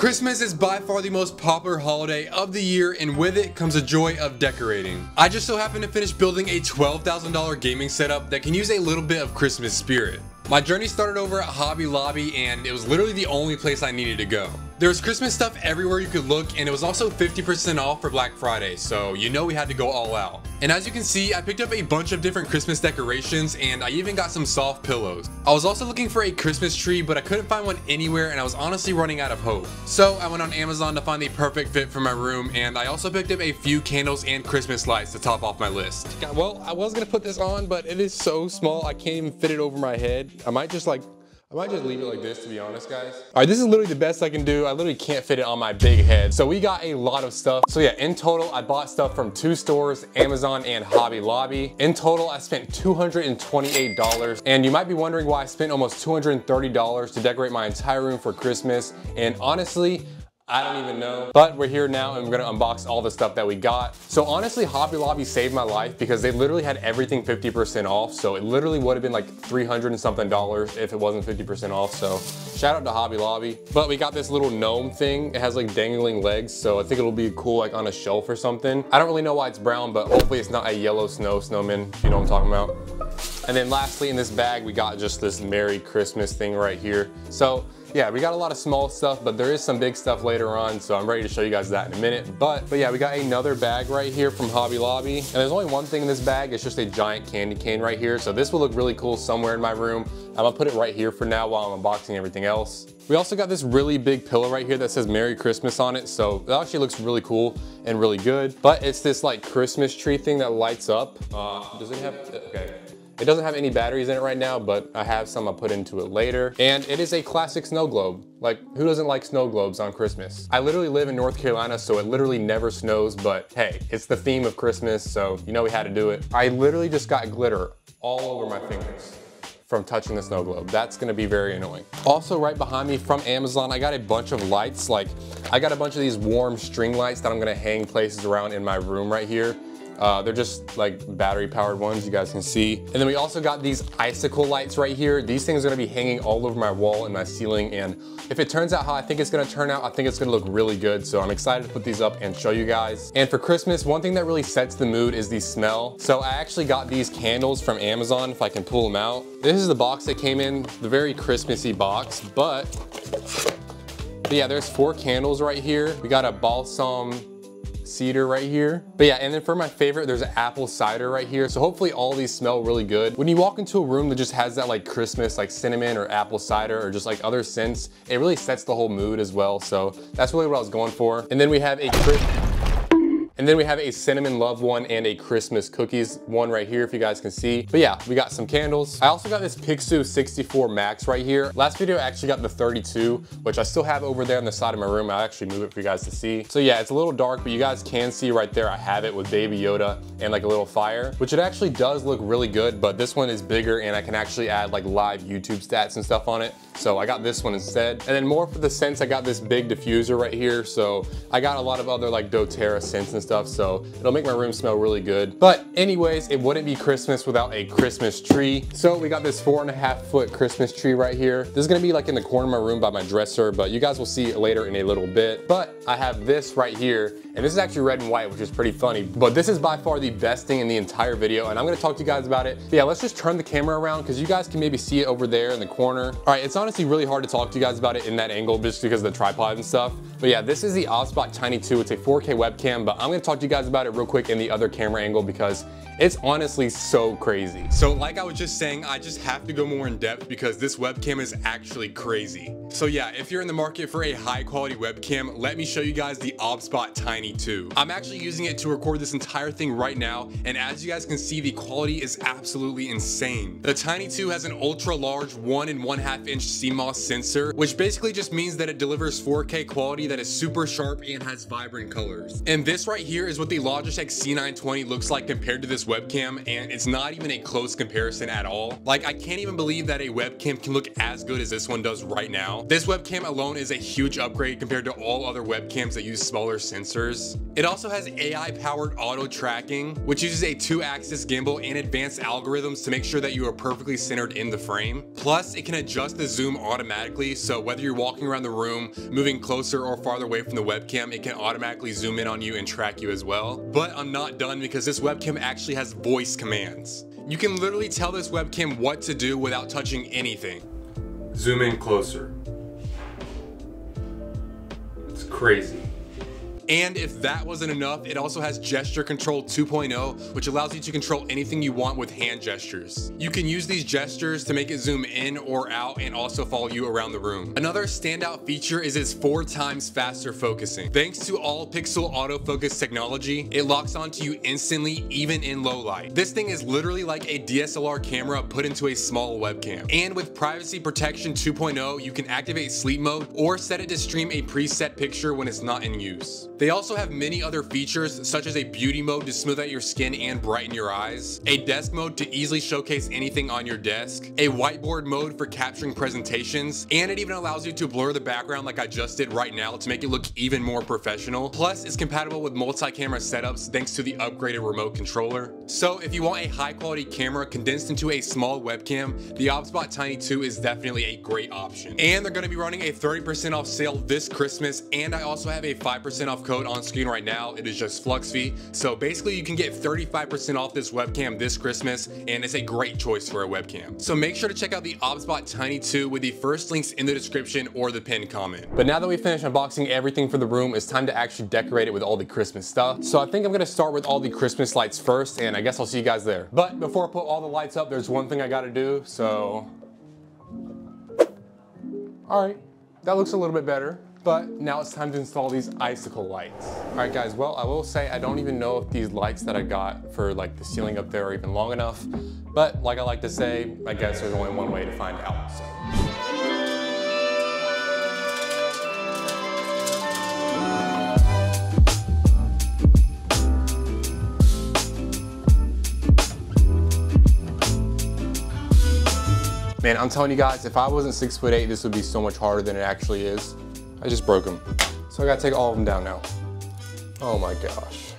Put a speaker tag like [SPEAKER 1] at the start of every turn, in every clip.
[SPEAKER 1] Christmas is by far the most popular holiday of the year and with it comes the joy of decorating. I just so happened to finish building a $12,000 gaming setup that can use a little bit of Christmas spirit. My journey started over at Hobby Lobby and it was literally the only place I needed to go. There was Christmas stuff everywhere you could look and it was also 50% off for Black Friday, so you know we had to go all out. And as you can see, I picked up a bunch of different Christmas decorations and I even got some soft pillows. I was also looking for a Christmas tree, but I couldn't find one anywhere and I was honestly running out of hope. So I went on Amazon to find the perfect fit for my room and I also picked up a few candles and Christmas lights to top off my list. Well, I was gonna put this on, but it is so small I can't even fit it over my head. I might just like I might just leave it like this to be honest guys. All right, this is literally the best I can do. I literally can't fit it on my big head. So we got a lot of stuff. So yeah, in total, I bought stuff from two stores, Amazon and Hobby Lobby. In total, I spent $228. And you might be wondering why I spent almost $230 to decorate my entire room for Christmas. And honestly, I don't even know. But we're here now and we're gonna unbox all the stuff that we got. So honestly, Hobby Lobby saved my life because they literally had everything 50% off. So it literally would have been like 300 and something dollars if it wasn't 50% off. So shout out to Hobby Lobby. But we got this little gnome thing. It has like dangling legs. So I think it'll be cool like on a shelf or something. I don't really know why it's brown, but hopefully it's not a yellow snow snowman. You know what I'm talking about. And then lastly in this bag, we got just this Merry Christmas thing right here. So yeah, we got a lot of small stuff, but there is some big stuff later on, so I'm ready to show you guys that in a minute. But, but yeah, we got another bag right here from Hobby Lobby, and there's only one thing in this bag, it's just a giant candy cane right here, so this will look really cool somewhere in my room. I'm gonna put it right here for now while I'm unboxing everything else. We also got this really big pillow right here that says Merry Christmas on it, so it actually looks really cool and really good. But it's this like Christmas tree thing that lights up. Uh, does it have, okay. It doesn't have any batteries in it right now, but I have some I'll put into it later. And it is a classic snow globe. Like, who doesn't like snow globes on Christmas? I literally live in North Carolina, so it literally never snows, but hey, it's the theme of Christmas, so you know we had to do it. I literally just got glitter all over my fingers from touching the snow globe. That's gonna be very annoying. Also right behind me from Amazon, I got a bunch of lights. Like I got a bunch of these warm string lights that I'm gonna hang places around in my room right here. Uh, they're just like battery powered ones you guys can see. And then we also got these icicle lights right here. These things are gonna be hanging all over my wall and my ceiling. And if it turns out how I think it's gonna turn out, I think it's gonna look really good. So I'm excited to put these up and show you guys. And for Christmas, one thing that really sets the mood is the smell. So I actually got these candles from Amazon, if I can pull them out. This is the box that came in, the very Christmassy box, but but yeah, there's four candles right here. We got a balsam cedar right here. But yeah, and then for my favorite, there's an apple cider right here. So hopefully all these smell really good. When you walk into a room that just has that like Christmas, like cinnamon or apple cider or just like other scents, it really sets the whole mood as well. So that's really what I was going for. And then we have a and then we have a cinnamon love one and a Christmas cookies one right here if you guys can see. But yeah, we got some candles. I also got this Pixoo 64 Max right here. Last video I actually got the 32, which I still have over there on the side of my room. I'll actually move it for you guys to see. So yeah, it's a little dark, but you guys can see right there I have it with Baby Yoda and like a little fire, which it actually does look really good, but this one is bigger and I can actually add like live YouTube stats and stuff on it. So I got this one instead. And then more for the scents, I got this big diffuser right here. So I got a lot of other like doTERRA scents and stuff. So it'll make my room smell really good. But anyways, it wouldn't be Christmas without a Christmas tree. So we got this four and a half foot Christmas tree right here. This is gonna be like in the corner of my room by my dresser, but you guys will see it later in a little bit. But I have this right here and this is actually red and white, which is pretty funny. But this is by far the best thing in the entire video, and I'm gonna talk to you guys about it. But yeah, let's just turn the camera around because you guys can maybe see it over there in the corner. All right, it's honestly really hard to talk to you guys about it in that angle just because of the tripod and stuff. But yeah, this is the OBSBOT Tiny 2. It's a 4K webcam, but I'm gonna talk to you guys about it real quick in the other camera angle because it's honestly so crazy. So like I was just saying, I just have to go more in depth because this webcam is actually crazy. So yeah, if you're in the market for a high quality webcam, let me show you guys the OBSBOT Tiny 2. I'm actually using it to record this entire thing right now, and as you guys can see, the quality is absolutely insane. The Tiny 2 has an ultra large one and one half inch CMOS sensor, which basically just means that it delivers 4K quality that is super sharp and has vibrant colors. And this right here is what the Logitech C920 looks like compared to this webcam, and it's not even a close comparison at all. Like, I can't even believe that a webcam can look as good as this one does right now. This webcam alone is a huge upgrade compared to all other webcams that use smaller sensors. It also has AI-powered auto tracking, which uses a two-axis gimbal and advanced algorithms to make sure that you are perfectly centered in the frame. Plus, it can adjust the zoom automatically, so whether you're walking around the room, moving closer or farther away from the webcam, it can automatically zoom in on you and track you as well. But I'm not done because this webcam actually has voice commands. You can literally tell this webcam what to do without touching anything. Zoom in closer. It's crazy. And if that wasn't enough, it also has Gesture Control 2.0, which allows you to control anything you want with hand gestures. You can use these gestures to make it zoom in or out and also follow you around the room. Another standout feature is its four times faster focusing. Thanks to all pixel autofocus technology, it locks onto you instantly even in low light. This thing is literally like a DSLR camera put into a small webcam. And with Privacy Protection 2.0, you can activate sleep mode or set it to stream a preset picture when it's not in use. They also have many other features such as a beauty mode to smooth out your skin and brighten your eyes, a desk mode to easily showcase anything on your desk, a whiteboard mode for capturing presentations, and it even allows you to blur the background like I just did right now to make it look even more professional. Plus, it's compatible with multi-camera setups thanks to the upgraded remote controller. So if you want a high quality camera condensed into a small webcam, the OBSBot Tiny 2 is definitely a great option. And they're gonna be running a 30% off sale this Christmas, and I also have a 5% off code on screen right now. It is just Fluxphy. So basically you can get 35% off this webcam this Christmas and it's a great choice for a webcam. So make sure to check out the OBSBot Tiny 2 with the first links in the description or the pinned comment. But now that we finished unboxing everything for the room, it's time to actually decorate it with all the Christmas stuff. So I think I'm gonna start with all the Christmas lights first and I guess I'll see you guys there. But before I put all the lights up, there's one thing I gotta do, so. All right, that looks a little bit better. But now it's time to install these icicle lights. All right guys, well, I will say I don't even know if these lights that I got for like the ceiling up there are even long enough. But like I like to say, I guess there's only one way to find out. So. Man, I'm telling you guys, if I wasn't six foot eight, this would be so much harder than it actually is. I just broke them. So I gotta take all of them down now. Oh my gosh.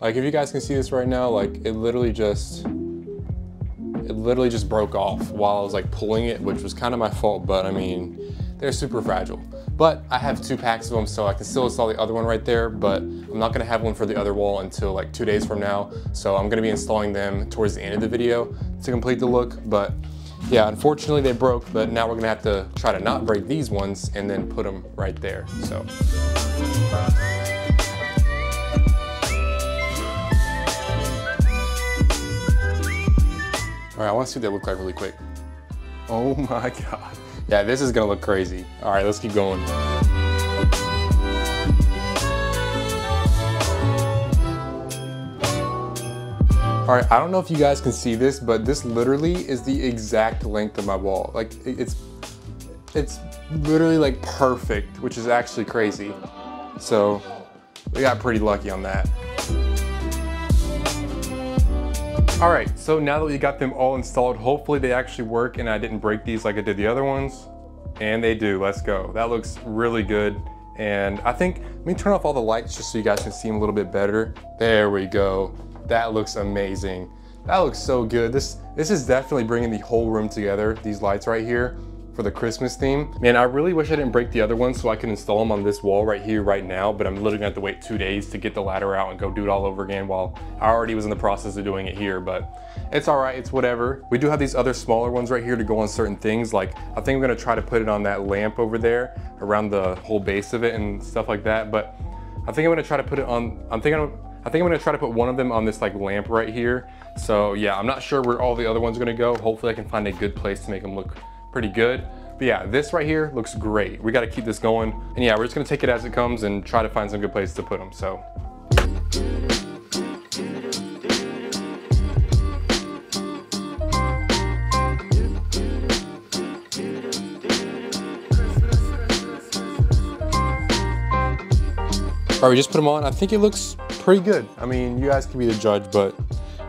[SPEAKER 1] Like if you guys can see this right now, like it literally just, it literally just broke off while I was like pulling it, which was kind of my fault, but I mean, they're super fragile. But I have two packs of them, so I can still install the other one right there, but I'm not gonna have one for the other wall until like two days from now. So I'm gonna be installing them towards the end of the video to complete the look, but yeah, unfortunately they broke, but now we're gonna have to try to not break these ones and then put them right there, so. All right, I wanna see what they look like really quick. Oh my God. Yeah, this is gonna look crazy. All right, let's keep going. All right, I don't know if you guys can see this, but this literally is the exact length of my wall. Like it's, it's literally like perfect, which is actually crazy. So we got pretty lucky on that. All right, so now that we got them all installed, hopefully they actually work and I didn't break these like I did the other ones. And they do, let's go. That looks really good. And I think, let me turn off all the lights just so you guys can see them a little bit better. There we go. That looks amazing. That looks so good. This, this is definitely bringing the whole room together, these lights right here for the Christmas theme. Man, I really wish I didn't break the other ones so I can install them on this wall right here right now, but I'm literally gonna have to wait two days to get the ladder out and go do it all over again while I already was in the process of doing it here, but it's all right, it's whatever. We do have these other smaller ones right here to go on certain things. Like I think I'm gonna try to put it on that lamp over there around the whole base of it and stuff like that, but I think I'm gonna try to put it on, I'm thinking I think I'm gonna try to put one of them on this like lamp right here. So yeah, I'm not sure where all the other ones are gonna go. Hopefully I can find a good place to make them look pretty good. But yeah, this right here looks great. We gotta keep this going. And yeah, we're just gonna take it as it comes and try to find some good place to put them, so. right, we just put them on. I think it looks pretty good. I mean, you guys can be the judge, but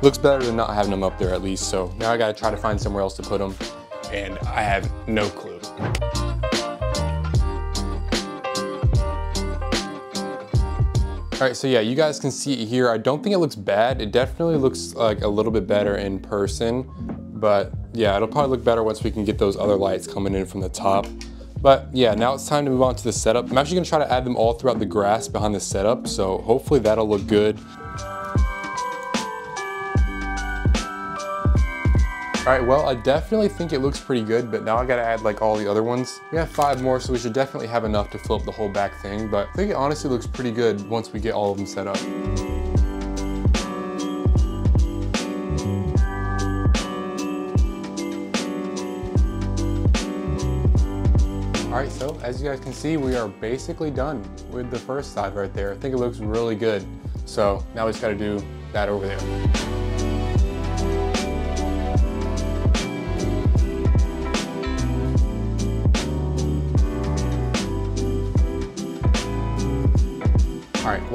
[SPEAKER 1] looks better than not having them up there at least. So now I gotta try to find somewhere else to put them and I have no clue. All right, so yeah, you guys can see it here. I don't think it looks bad. It definitely looks like a little bit better in person, but yeah, it'll probably look better once we can get those other lights coming in from the top. But yeah, now it's time to move on to the setup. I'm actually gonna try to add them all throughout the grass behind the setup, so hopefully that'll look good. All right, well, I definitely think it looks pretty good, but now I gotta add like all the other ones. We have five more, so we should definitely have enough to fill up the whole back thing, but I think it honestly looks pretty good once we get all of them set up. All right, so as you guys can see, we are basically done with the first side right there. I think it looks really good. So now we just gotta do that over there.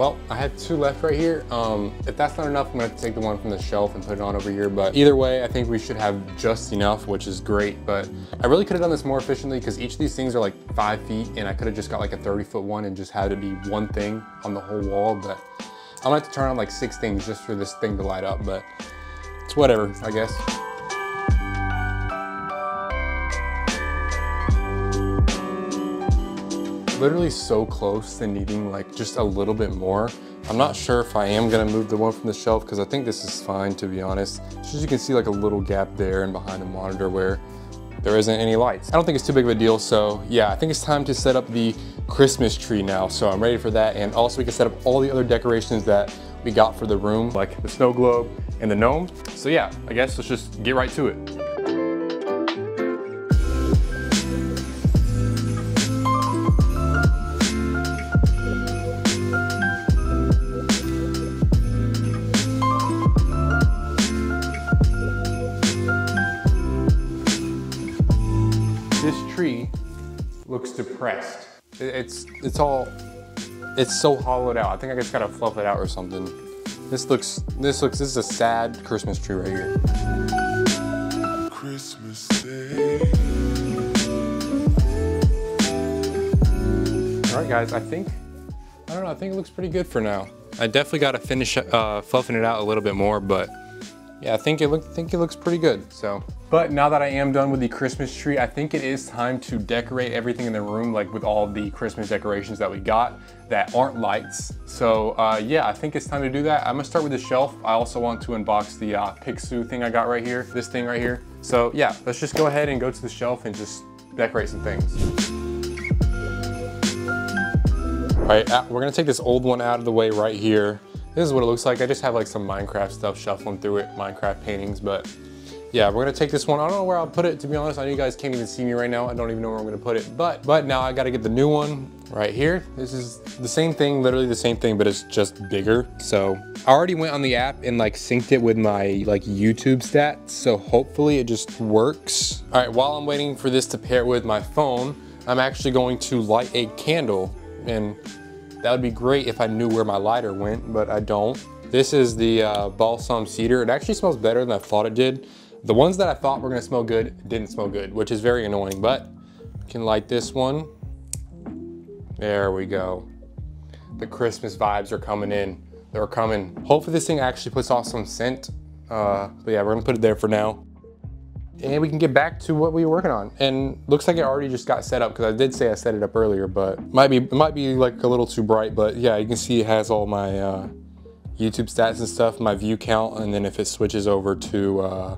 [SPEAKER 1] Well, I have two left right here. Um, if that's not enough, I'm gonna take the one from the shelf and put it on over here. But either way, I think we should have just enough, which is great. But I really could have done this more efficiently because each of these things are like five feet and I could have just got like a 30 foot one and just had it be one thing on the whole wall. But I'm gonna have to turn on like six things just for this thing to light up, but it's whatever, I guess. Literally so close to needing like just a little bit more. I'm not sure if I am gonna move the one from the shelf because I think this is fine to be honest. Just as you can see like a little gap there and behind the monitor where there isn't any lights. I don't think it's too big of a deal, so yeah, I think it's time to set up the Christmas tree now. So I'm ready for that, and also we can set up all the other decorations that we got for the room, like the snow globe and the gnome. So yeah, I guess let's just get right to it. Tree looks depressed. It's, it's all, it's so hollowed out. I think I just gotta fluff it out or something. This looks, this looks, this is a sad Christmas tree right here. Christmas Day. All right guys, I think, I don't know, I think it looks pretty good for now. I definitely gotta finish uh, fluffing it out a little bit more, but yeah, I think it look, think it looks pretty good, so. But now that I am done with the Christmas tree, I think it is time to decorate everything in the room, like with all the Christmas decorations that we got that aren't lights. So uh, yeah, I think it's time to do that. I'm gonna start with the shelf. I also want to unbox the uh, Pixoo thing I got right here, this thing right here. So yeah, let's just go ahead and go to the shelf and just decorate some things. All right, uh, we're gonna take this old one out of the way right here. This is what it looks like. I just have like some Minecraft stuff shuffling through it, Minecraft paintings, but yeah, we're gonna take this one. I don't know where I'll put it, to be honest. I know you guys can't even see me right now. I don't even know where I'm gonna put it. But but now I gotta get the new one right here. This is the same thing, literally the same thing, but it's just bigger. So I already went on the app and like synced it with my like YouTube stats. So hopefully it just works. All right, while I'm waiting for this to pair with my phone, I'm actually going to light a candle. And that would be great if I knew where my lighter went, but I don't. This is the uh, balsam cedar. It actually smells better than I thought it did. The ones that I thought were gonna smell good didn't smell good, which is very annoying, but can light this one. There we go. The Christmas vibes are coming in. They're coming. Hopefully this thing actually puts off some scent. Uh, but yeah, we're gonna put it there for now. And we can get back to what we were working on. And looks like it already just got set up because I did say I set it up earlier, but might be it might be like a little too bright. But yeah, you can see it has all my uh, YouTube stats and stuff, my view count, and then if it switches over to uh,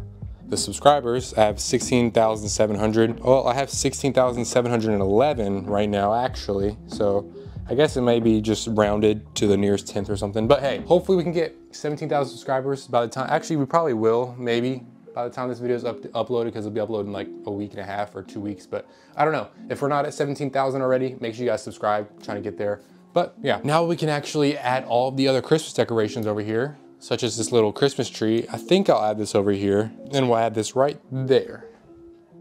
[SPEAKER 1] the subscribers. I have 16,700. Well, I have 16,711 right now, actually. So I guess it may be just rounded to the nearest 10th or something. But hey, hopefully we can get 17,000 subscribers by the time, actually we probably will, maybe by the time this video is up uploaded because it'll be uploaded in like a week and a half or two weeks. But I don't know. If we're not at 17,000 already, make sure you guys subscribe, trying to get there. But yeah, now we can actually add all the other Christmas decorations over here such as this little Christmas tree. I think I'll add this over here and we'll add this right there.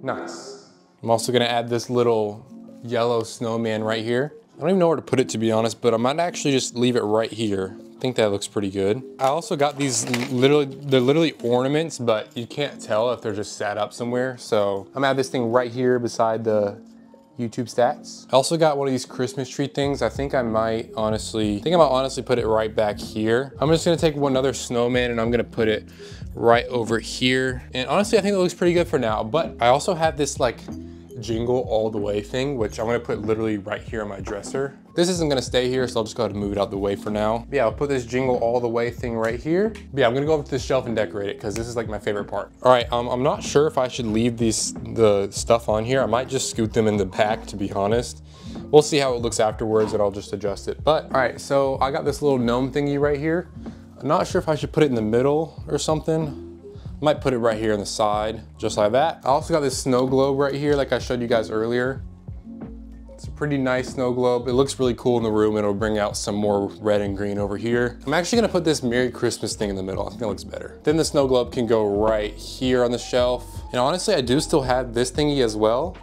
[SPEAKER 1] Nice. I'm also gonna add this little yellow snowman right here. I don't even know where to put it to be honest, but I might actually just leave it right here. I think that looks pretty good. I also got these literally, they're literally ornaments, but you can't tell if they're just set up somewhere. So I'm gonna have this thing right here beside the YouTube stats. I also got one of these Christmas tree things. I think I might honestly, I think I might honestly put it right back here. I'm just gonna take one other snowman and I'm gonna put it right over here. And honestly, I think it looks pretty good for now. But I also have this like jingle all the way thing, which I'm gonna put literally right here on my dresser. This isn't gonna stay here, so I'll just go ahead and move it out the way for now. Yeah, I'll put this jingle all the way thing right here. But yeah, I'm gonna go over to the shelf and decorate it because this is like my favorite part. All right, um, I'm not sure if I should leave these the stuff on here. I might just scoot them in the back, to be honest. We'll see how it looks afterwards and I'll just adjust it. But all right, so I got this little gnome thingy right here. I'm not sure if I should put it in the middle or something. Might put it right here on the side, just like that. I also got this snow globe right here, like I showed you guys earlier. Pretty nice snow globe. It looks really cool in the room. It'll bring out some more red and green over here. I'm actually gonna put this Merry Christmas thing in the middle. I think it looks better. Then the snow globe can go right here on the shelf. And honestly, I do still have this thingy as well.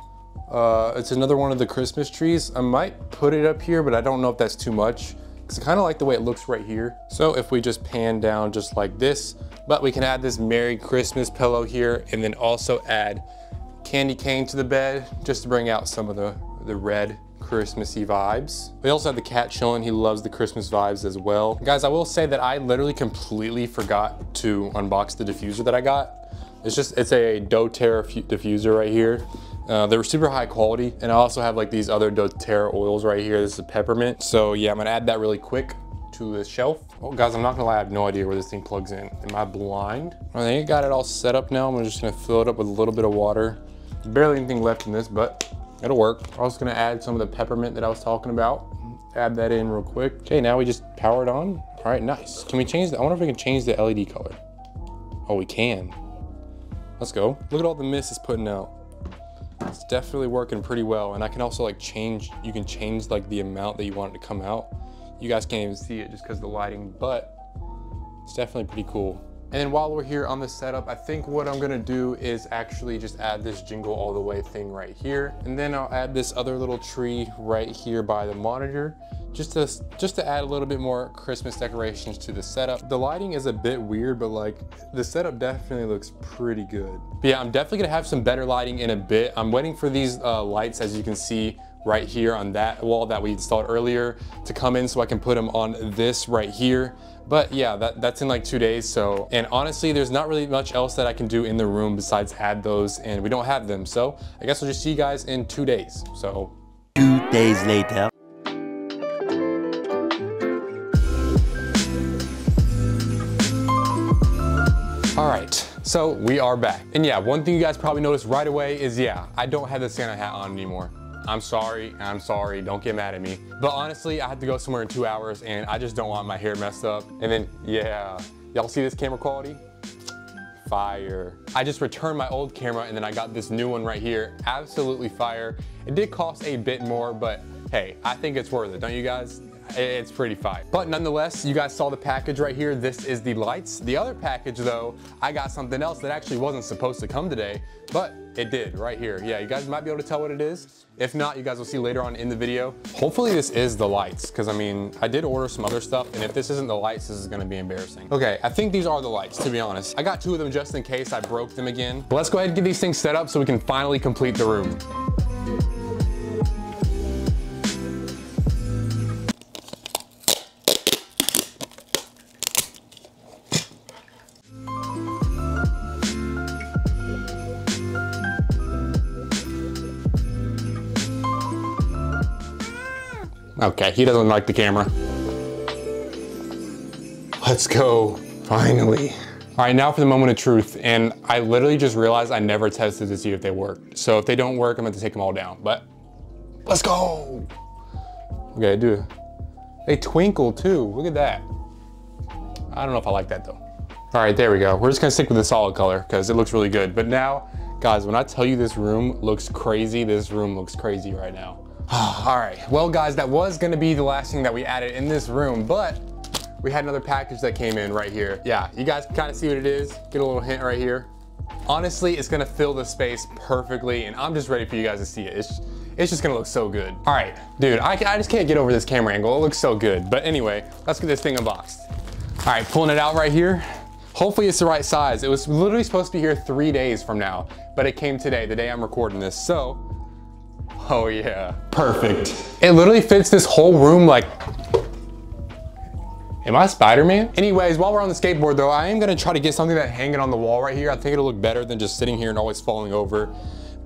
[SPEAKER 1] Uh, it's another one of the Christmas trees. I might put it up here, but I don't know if that's too much because I kind of like the way it looks right here. So if we just pan down just like this, but we can add this Merry Christmas pillow here and then also add candy cane to the bed just to bring out some of the, the red Christmassy vibes. We also have the cat chilling. He loves the Christmas vibes as well. Guys, I will say that I literally completely forgot to unbox the diffuser that I got. It's just, it's a doTERRA diffuser right here. Uh, they were super high quality. And I also have like these other doTERRA oils right here. This is peppermint. So yeah, I'm gonna add that really quick to the shelf. Oh, guys, I'm not gonna lie, I have no idea where this thing plugs in. Am I blind? I think I got it all set up now. I'm just gonna fill it up with a little bit of water. Barely anything left in this, but it'll work. I'm also gonna add some of the peppermint that I was talking about. Add that in real quick. Okay, now we just power it on. All right, nice. Can we change the, I wonder if we can change the LED color. Oh, we can. Let's go. Look at all the mist it's putting out. It's definitely working pretty well. And I can also like change, you can change like the amount that you want it to come out. You guys can't even see it just because the lighting, but it's definitely pretty cool. And then while we're here on the setup, I think what I'm gonna do is actually just add this jingle all the way thing right here. And then I'll add this other little tree right here by the monitor just to, just to add a little bit more Christmas decorations to the setup. The lighting is a bit weird, but like the setup definitely looks pretty good. But yeah, I'm definitely gonna have some better lighting in a bit. I'm waiting for these uh, lights, as you can see, right here on that wall that we installed earlier to come in so I can put them on this right here. But yeah, that, that's in like two days. So, and honestly, there's not really much else that I can do in the room besides add those and we don't have them. So I guess we'll just see you guys in two days. So.
[SPEAKER 2] Two days later.
[SPEAKER 1] All right, so we are back. And yeah, one thing you guys probably noticed right away is yeah, I don't have the Santa hat on anymore. I'm sorry, I'm sorry, don't get mad at me. But honestly, I had to go somewhere in two hours and I just don't want my hair messed up. And then, yeah, y'all see this camera quality? Fire. I just returned my old camera and then I got this new one right here. Absolutely fire. It did cost a bit more, but hey, I think it's worth it, don't you guys? It's pretty fine. But nonetheless, you guys saw the package right here. This is the lights. The other package though, I got something else that actually wasn't supposed to come today, but it did right here. Yeah, you guys might be able to tell what it is. If not, you guys will see later on in the video. Hopefully this is the lights, because I mean, I did order some other stuff, and if this isn't the lights, this is gonna be embarrassing. Okay, I think these are the lights, to be honest. I got two of them just in case I broke them again. But let's go ahead and get these things set up so we can finally complete the room. Okay, he doesn't like the camera. Let's go, finally. All right, now for the moment of truth. And I literally just realized I never tested to see if they worked. So if they don't work, I'm gonna take them all down, but let's go. Okay, do. They twinkle too, look at that. I don't know if I like that though. All right, there we go. We're just gonna stick with the solid color because it looks really good. But now, guys, when I tell you this room looks crazy, this room looks crazy right now. All right, well guys, that was gonna be the last thing that we added in this room, but we had another package that came in right here. Yeah, you guys can kind of see what it is. Get a little hint right here. Honestly, it's gonna fill the space perfectly and I'm just ready for you guys to see it. It's, it's just gonna look so good. All right, dude, I, I just can't get over this camera angle. It looks so good. But anyway, let's get this thing unboxed. All right, pulling it out right here. Hopefully it's the right size. It was literally supposed to be here three days from now, but it came today, the day I'm recording this. So, oh yeah, perfect. It literally fits this whole room like Am I Spider-Man? Anyways, while we're on the skateboard though, I am gonna try to get something that hanging on the wall right here. I think it'll look better than just sitting here and always falling over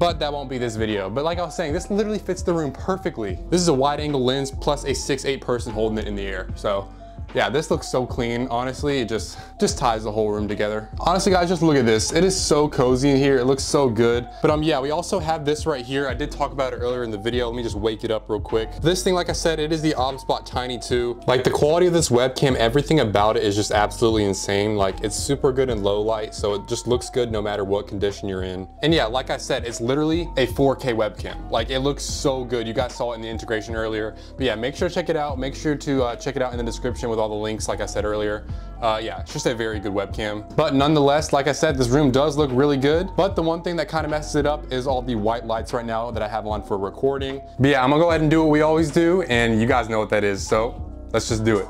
[SPEAKER 1] but that won't be this video. But like I was saying, this literally fits the room perfectly. This is a wide angle lens plus a 6'8 person holding it in the air. So yeah, this looks so clean. Honestly, it just, just ties the whole room together. Honestly, guys, just look at this. It is so cozy in here. It looks so good. But um, yeah, we also have this right here. I did talk about it earlier in the video. Let me just wake it up real quick. This thing, like I said, it is the OBSBot Tiny 2. Like the quality of this webcam, everything about it is just absolutely insane. Like it's super good in low light, so it just looks good no matter what condition you're in. And yeah, like I said, it's literally a 4K webcam. Like it looks so good. You guys saw it in the integration earlier. But yeah, make sure to check it out. Make sure to uh, check it out in the description with all the links, like I said earlier. Uh, yeah, it's just a very good webcam. But nonetheless, like I said, this room does look really good. But the one thing that kind of messes it up is all the white lights right now that I have on for recording. But yeah, I'm gonna go ahead and do what we always do, and you guys know what that is, so let's just do it.